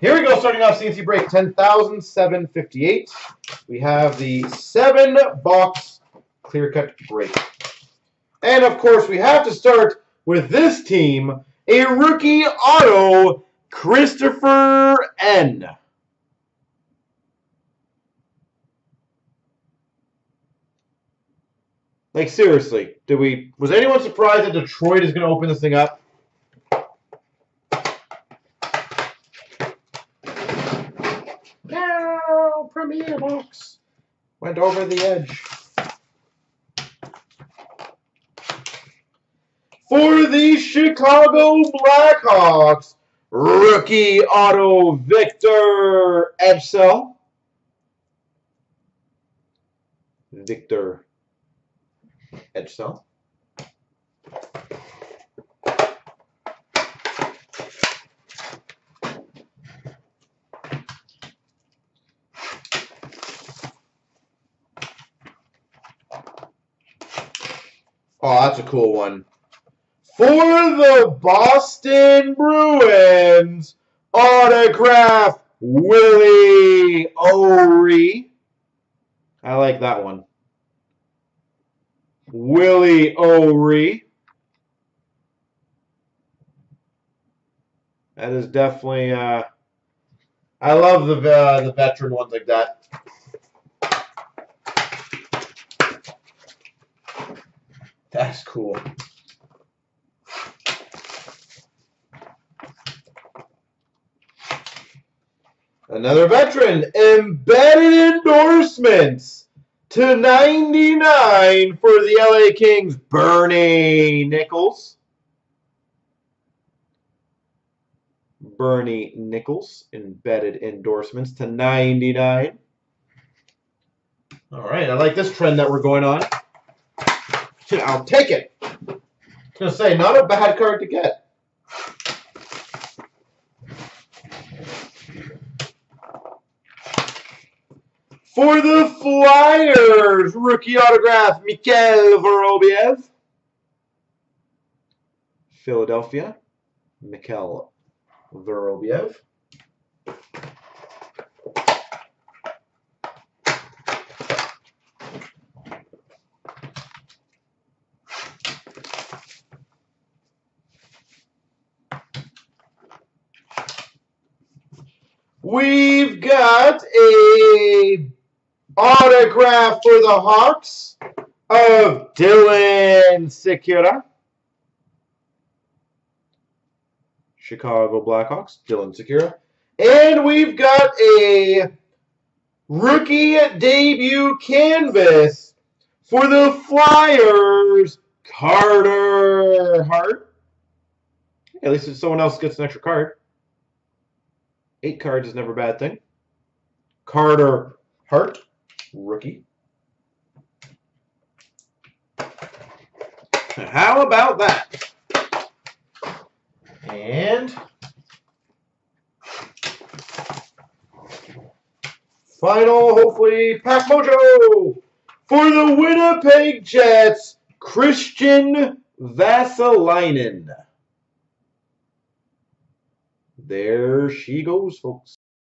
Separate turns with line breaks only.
Here we go, starting off CNC break 10,758. We have the seven box clear cut break. And of course, we have to start with this team a rookie auto, Christoffer Ehn. Like seriously, did we? Was anyone surprised that Detroit is going to open this thing up? No, Premier Box went over the edge. For the Chicago Blackhawks, rookie auto Victor Ejdsell. Victor Ejdsell. Oh, that's a cool one. For the Boston Bruins, autograph Willie O'Ree. I like that one. Willie O'Ree. That is definitely. Uh, I love the uh, the veteran ones like that. That's cool. Another veteran, embedded endorsements to 99 for the LA Kings, Bernie Nicholls. Bernie Nicholls, embedded endorsements to 99. All right, I like this trend that we're going on. I'll take it. To say, not a bad card to get. For the Flyers, rookie autograph, Mikhail Vorobyev. Philadelphia, Mikhail Vorobyev. We've got a autograph for the Hawks of Dylan Sikura. Chicago Blackhawks, Dylan Sikura. And we've got a rookie debut canvas for the Flyers, Carter Hart. At least if someone else gets an extra card. Eight cards is never a bad thing. Carter Hart, rookie. How about that? And final, hopefully, Pack Mojo for the Winnipeg Jets, Kristian Vesalainen. There she goes, folks.